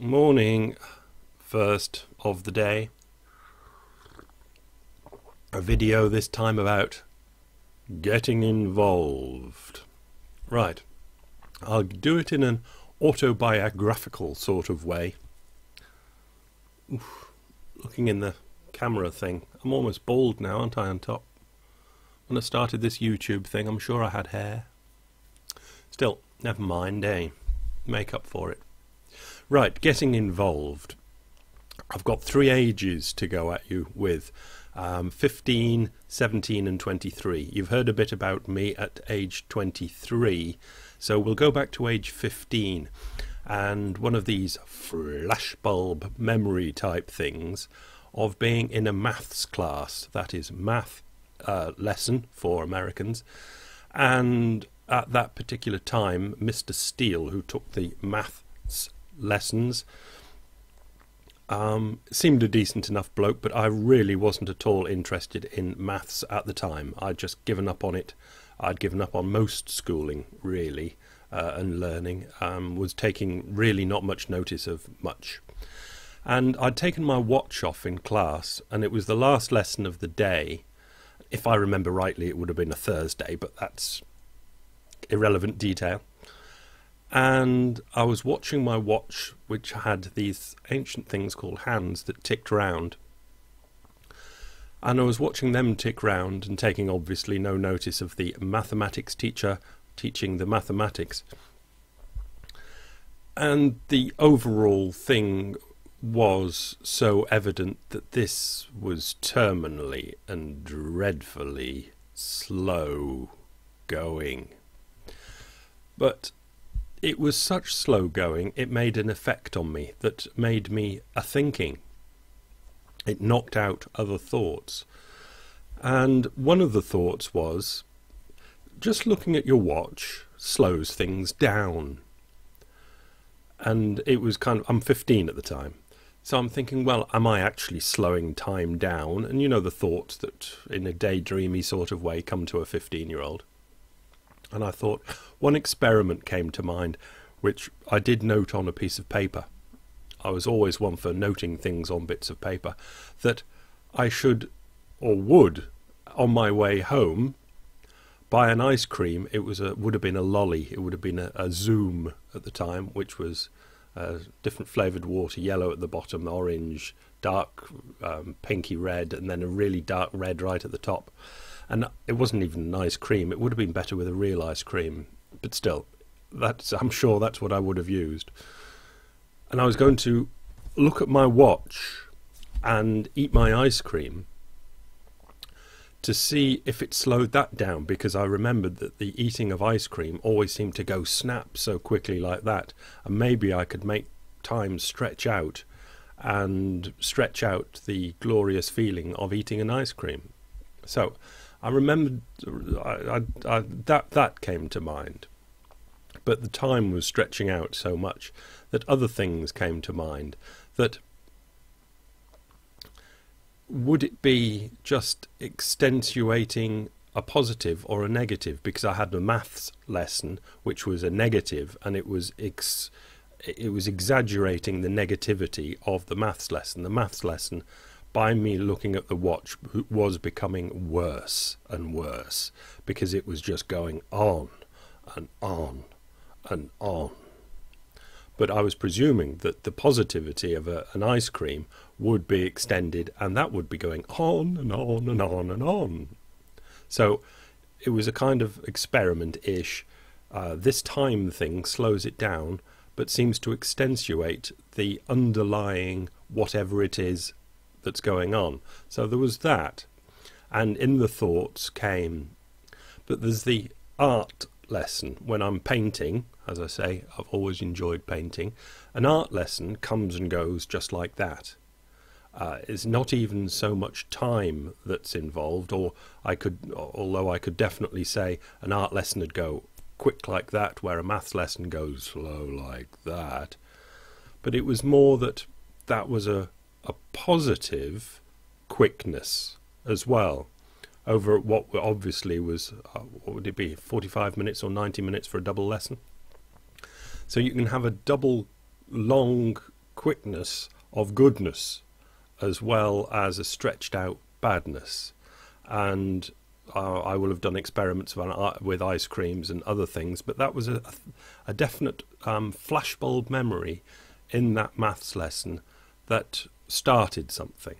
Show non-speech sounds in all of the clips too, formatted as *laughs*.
Morning, first of the day. A video this time about getting involved. Right, I'll do it in an autobiographical sort of way. Oof. Looking in the camera thing, I'm almost bald now, aren't I, on top? When I started this YouTube thing, I'm sure I had hair. Still, never mind, eh? Make up for it. Right, getting involved. I've got three ages to go at you with um, 15, 17, and 23. You've heard a bit about me at age 23, so we'll go back to age 15. And one of these flashbulb memory type things of being in a maths class, that is, math uh, lesson for Americans, and at that particular time, Mr. Steele, who took the maths lessons. Um, seemed a decent enough bloke, but I really wasn't at all interested in maths at the time. I'd just given up on it. I'd given up on most schooling, really, uh, and learning. Um, was taking really not much notice of much. And I'd taken my watch off in class, and it was the last lesson of the day. If I remember rightly, it would have been a Thursday, but that's irrelevant detail and I was watching my watch, which had these ancient things called hands that ticked round. And I was watching them tick round and taking obviously no notice of the mathematics teacher teaching the mathematics. And the overall thing was so evident that this was terminally and dreadfully slow going. But it was such slow going, it made an effect on me that made me a thinking. It knocked out other thoughts. And one of the thoughts was just looking at your watch slows things down. And it was kind of, I'm 15 at the time. So I'm thinking, well, am I actually slowing time down? And you know the thoughts that, in a daydreamy sort of way, come to a 15 year old. And I thought one experiment came to mind, which I did note on a piece of paper. I was always one for noting things on bits of paper, that I should or would, on my way home, buy an ice cream. It was a would have been a lolly. It would have been a, a zoom at the time, which was uh, different flavoured water, yellow at the bottom, orange, dark um, pinky red, and then a really dark red right at the top and it wasn't even an ice cream. It would have been better with a real ice cream, but still, that's I'm sure that's what I would have used. And I was going to look at my watch and eat my ice cream to see if it slowed that down because I remembered that the eating of ice cream always seemed to go snap so quickly like that, and maybe I could make time stretch out and stretch out the glorious feeling of eating an ice cream. So I remembered I, I, I, that that came to mind, but the time was stretching out so much that other things came to mind. That would it be just extenuating a positive or a negative? Because I had a maths lesson which was a negative, and it was ex, it was exaggerating the negativity of the maths lesson. The maths lesson by me looking at the watch was becoming worse and worse because it was just going on and on and on. But I was presuming that the positivity of a, an ice cream would be extended and that would be going on and on and on and on. So it was a kind of experiment ish. Uh, this time thing slows it down but seems to accentuate the underlying whatever it is that's going on. So there was that. And in the thoughts came, but there's the art lesson. When I'm painting, as I say, I've always enjoyed painting, an art lesson comes and goes just like that. Uh, it's not even so much time that's involved, or I could, although I could definitely say an art lesson would go quick like that, where a maths lesson goes slow like that. But it was more that that was a a positive quickness as well over what obviously was uh, what would it be 45 minutes or 90 minutes for a double lesson so you can have a double long quickness of goodness as well as a stretched out badness. And uh, I will have done experiments uh, with ice creams and other things, but that was a, a definite um, flashbulb memory in that maths lesson that started something.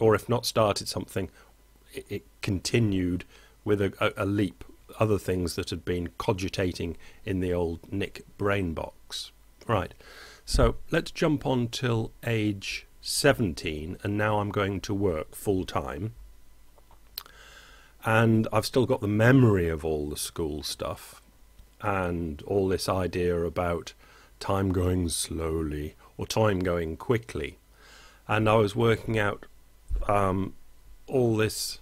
Or if not started something, it, it continued with a, a, a leap other things that had been cogitating in the old Nick brain box. Right, so let's jump on till age 17, and now I'm going to work full time. And I've still got the memory of all the school stuff and all this idea about time going slowly or time going quickly. And I was working out um, all this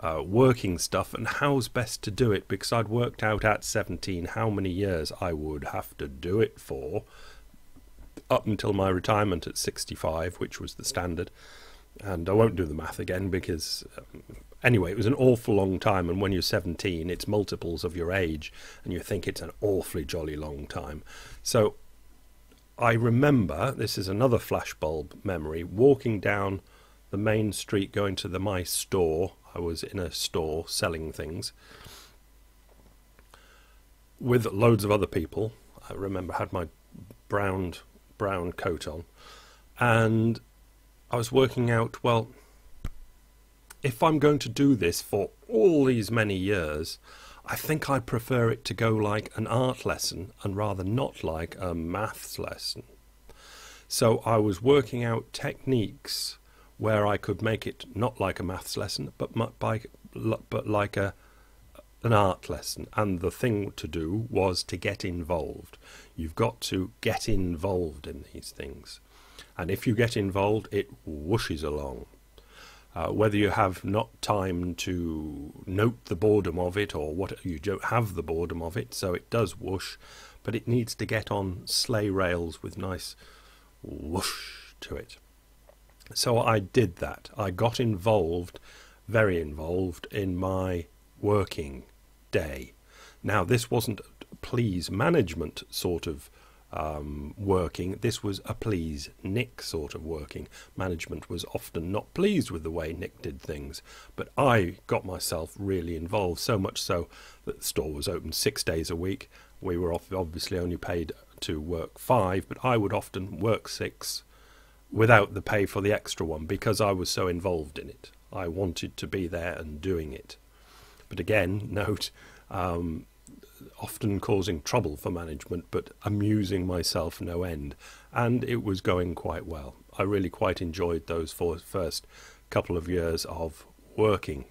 uh, working stuff and how's best to do it because I'd worked out at 17 how many years I would have to do it for up until my retirement at 65, which was the standard. And I won't do the math again because, um, anyway, it was an awful long time. And when you're 17, it's multiples of your age, and you think it's an awfully jolly long time. So I remember this is another flashbulb memory walking down the main street going to the my store I was in a store selling things with loads of other people. I remember I had my brown brown coat on, and I was working out. Well, if I'm going to do this for all these many years, I think I'd prefer it to go like an art lesson and rather not like a maths lesson. So I was working out techniques where I could make it not like a maths lesson, but by, but like a an art lesson. And the thing to do was to get involved. You've got to get involved in these things, and if you get involved, it whooshes along. Uh, whether you have not time to note the boredom of it or what you don't have the boredom of it, so it does whoosh, but it needs to get on sleigh rails with nice whoosh to it. So I did that. I got involved, very involved, in my working day. Now, this wasn't please management sort of um, working. This was a please Nick sort of working. Management was often not pleased with the way Nick did things, but I got myself really involved, so much so that the store was open six days a week. We were obviously only paid to work five, but I would often work six without the pay for the extra one because I was so involved in it. I wanted to be there and doing it. But again, *laughs* note, um, often causing trouble for management, but amusing myself no end. And it was going quite well. I really quite enjoyed those first couple of years of working.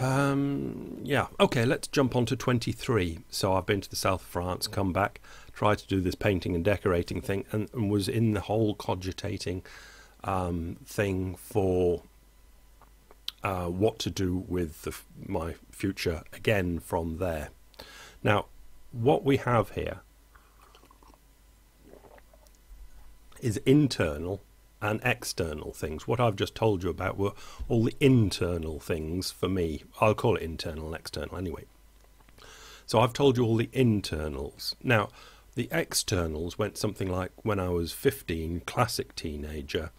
Um, yeah, okay, let's jump on to 23. So I've been to the south of France, come back, tried to do this painting and decorating thing, and, and was in the whole cogitating um, thing for uh, what to do with the, my future again from there. Now, what we have here is internal and external things. What I've just told you about were all the internal things for me. I'll call it internal and external anyway. So I've told you all the internals. Now, the externals went something like when I was 15, classic teenager.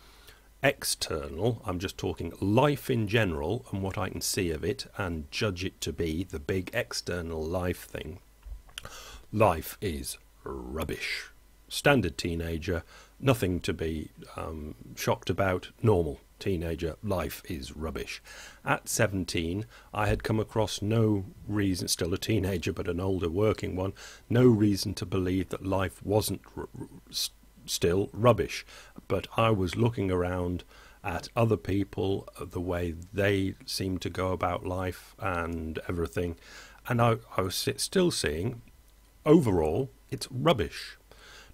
External, I'm just talking life in general and what I can see of it and judge it to be the big external life thing. Life is rubbish. Standard teenager, nothing to be um, shocked about, normal teenager life is rubbish. At 17, I had come across no reason, still a teenager but an older working one, no reason to believe that life wasn't still rubbish. But I was looking around at other people, uh, the way they seemed to go about life and everything, and I, I was still seeing overall it's rubbish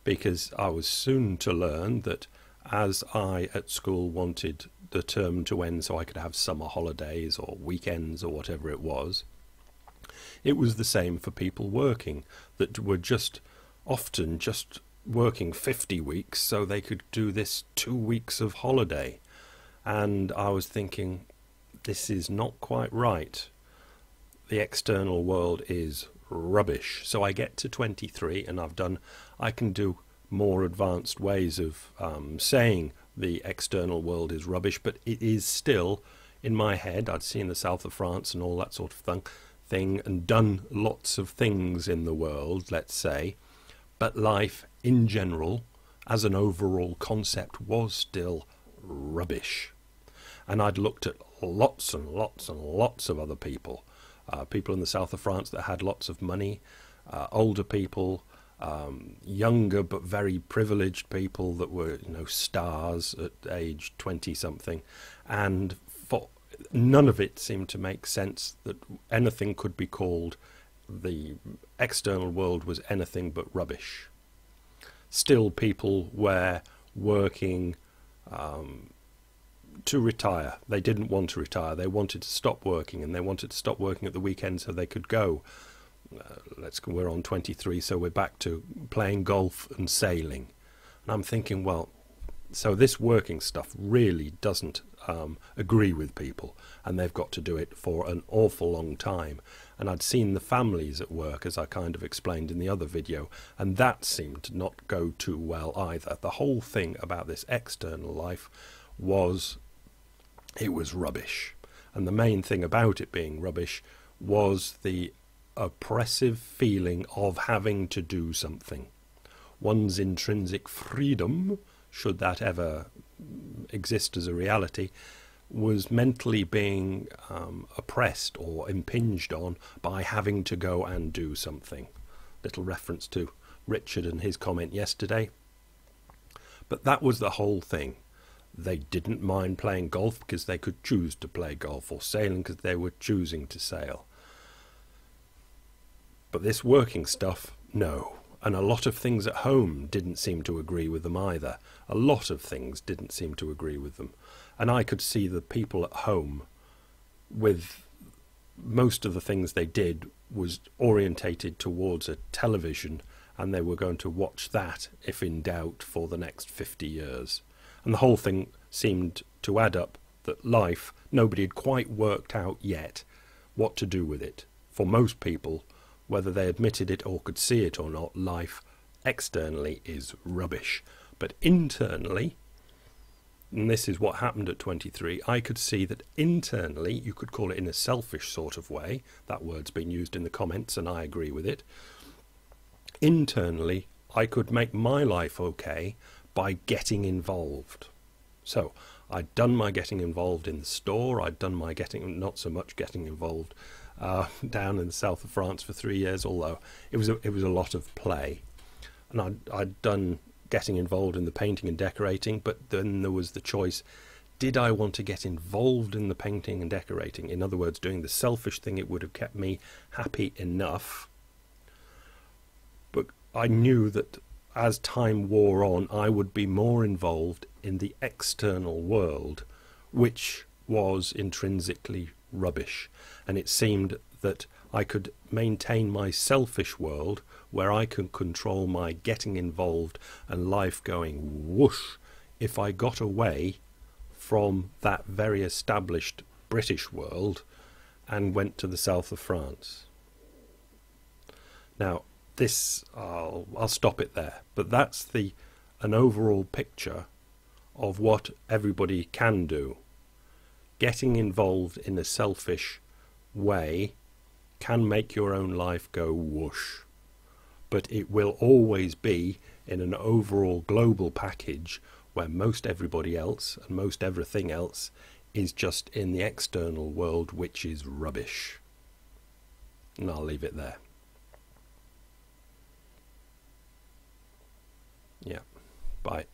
because I was soon to learn that as I at school wanted the term to end so I could have summer holidays or weekends or whatever it was, it was the same for people working that were just often just working 50 weeks so they could do this two weeks of holiday. And I was thinking, this is not quite right. The external world is rubbish. So I get to 23 and I've done, I can do more advanced ways of um, saying the external world is rubbish, but it is still in my head. I'd seen the south of France and all that sort of thing, thing and done lots of things in the world, let's say, but life in general, as an overall concept, was still rubbish. And I'd looked at lots and lots and lots of other people, uh, people in the south of France that had lots of money, uh, older people, um, younger but very privileged people that were you know stars at age 20 something and for none of it seemed to make sense that anything could be called the external world was anything but rubbish still people were working um, to retire. They didn't want to retire. They wanted to stop working and they wanted to stop working at the weekend so they could go. Uh, let's we're on 23 so we're back to playing golf and sailing. And i'm thinking well so this working stuff really doesn't um, agree with people and they've got to do it for an awful long time. And i'd seen the families at work as i kind of explained in the other video and that seemed to not go too well either. The whole thing about this external life was it was rubbish. And the main thing about it being rubbish was the oppressive feeling of having to do something. One's intrinsic freedom, should that ever exist as a reality, was mentally being um, oppressed or impinged on by having to go and do something. Little reference to Richard and his comment yesterday. But that was the whole thing. They didn't mind playing golf because they could choose to play golf, or sailing because they were choosing to sail. But this working stuff, no. And a lot of things at home didn't seem to agree with them either. A lot of things didn't seem to agree with them. And I could see the people at home with most of the things they did was orientated towards a television and they were going to watch that if in doubt for the next 50 years. And the whole thing seemed to add up that life, nobody had quite worked out yet what to do with it. For most people, whether they admitted it or could see it or not, life externally is rubbish. But internally, and this is what happened at 23, I could see that internally, you could call it in a selfish sort of way, that word's been used in the comments and I agree with it. Internally, I could make my life okay by getting involved. So, I'd done my getting involved in the store, I'd done my getting, not so much getting involved uh, down in the south of France for three years. Although it was a, it was a lot of play, and I'd, I'd done getting involved in the painting and decorating, but then there was the choice: did I want to get involved in the painting and decorating? In other words, doing the selfish thing, it would have kept me happy enough. But I knew that as time wore on, I would be more involved in the external world, which was intrinsically rubbish, and it seemed that I could maintain my selfish world where I could control my getting involved and life going whoosh if I got away from that very established British world and went to the south of France. Now, this I'll, I'll stop it there, but that's the an overall picture of what everybody can do getting involved in a selfish way can make your own life go whoosh. But it will always be in an overall global package where most everybody else and most everything else is just in the external world, which is rubbish. And I'll leave it there. Yeah. Bye.